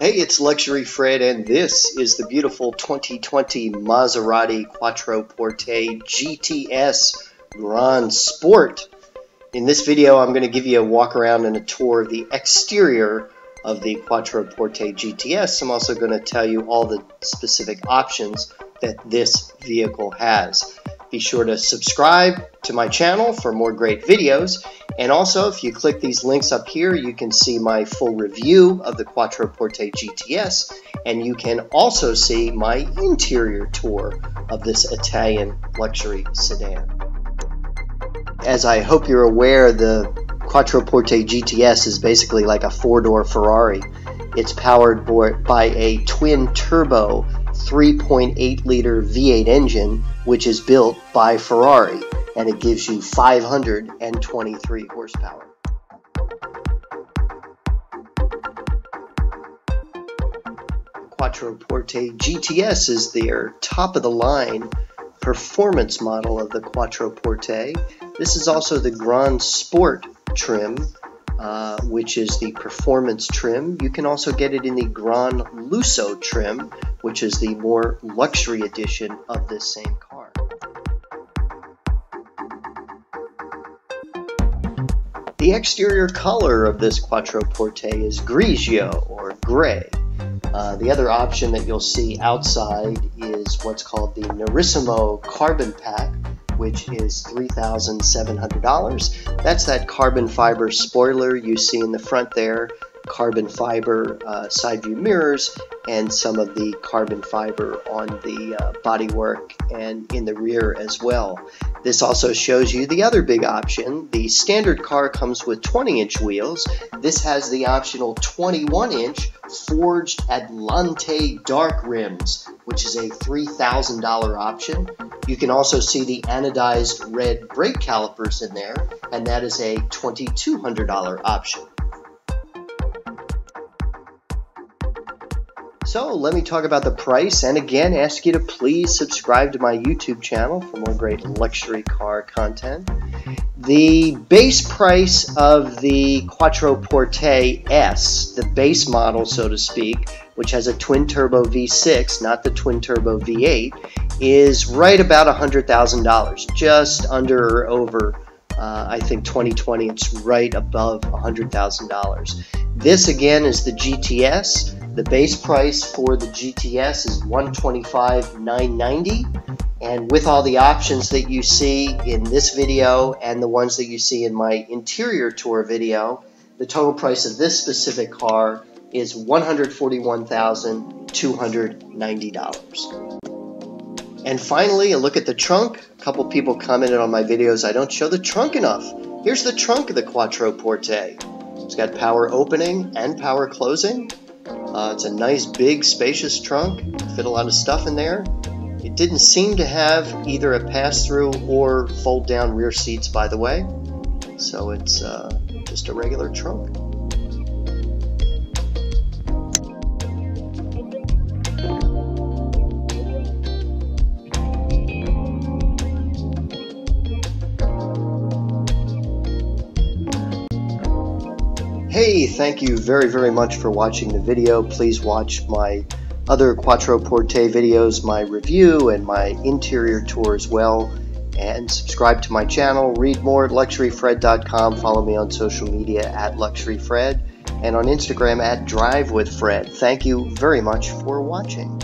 Hey, it's Luxury Fred, and this is the beautiful 2020 Maserati Quattroporte GTS GranSport. In this video, I'm going to give you a walk around and a tour of the exterior of the Quattroporte GTS. I'm also going to tell you all the specific options that this vehicle has. Be sure to subscribe to my channel for more great videos. And also, if you click these links up here, you can see my full review of the Quattroporte GTS, and you can also see my interior tour of this Italian luxury sedan. As I hope you're aware, the Quattroporte GTS is basically like a four-door Ferrari. It's powered by a twin-turbo 3.8 liter V8 engine, which is built by Ferrari, and it gives you 523 horsepower. Quattroporte GTS is their top of the line performance model of the Quattroporte. This is also the GranSport trim uh, which is the performance trim. You can also get it in the Gran Lusso trim, which is the more luxury edition of this same car. The exterior color of this Quattroporte is grigio or gray. Uh, the other option that you'll see outside is what's called the Nerissimo Carbon Pack, which is $3,700. That's that carbon fiber spoiler you see in the front there, carbon fiber uh, side view mirrors, and some of the carbon fiber on the uh, bodywork and in the rear as well. This also shows you the other big option. The standard car comes with 20 inch wheels. This has the optional 21 inch forged Atlante dark rims, which is a $3,000 option. You can also see the anodized red brake calipers in there, and that is a $2,200 option. So let me talk about the price and again ask you to please subscribe to my YouTube channel for more great luxury car content. The base price of the Quattroporte S, the base model so to speak, which has a twin turbo V6, not the twin turbo V8, is right about $100,000, just under or over uh, I think 2020 it's right above $100,000. This again is the GTS. The base price for the GTS is $125,990 and with all the options that you see in this video and the ones that you see in my interior tour video, the total price of this specific car is $141,290. And finally, a look at the trunk. A couple people commented on my videos I don't show the trunk enough. Here's the trunk of the Quattroporte. It's got power opening and power closing. Uh, it's a nice, big, spacious trunk. Fit a lot of stuff in there. It didn't seem to have either a pass-through or fold-down rear seats, by the way. So it's uh, just a regular trunk. Hey, thank you very, very much for watching the video. Please watch my other Quattroporte videos, my review, and my interior tour as well. And subscribe to my channel. Read more at luxuryfred.com. Follow me on social media at luxuryfred and on Instagram at drivewithfred. Thank you very much for watching.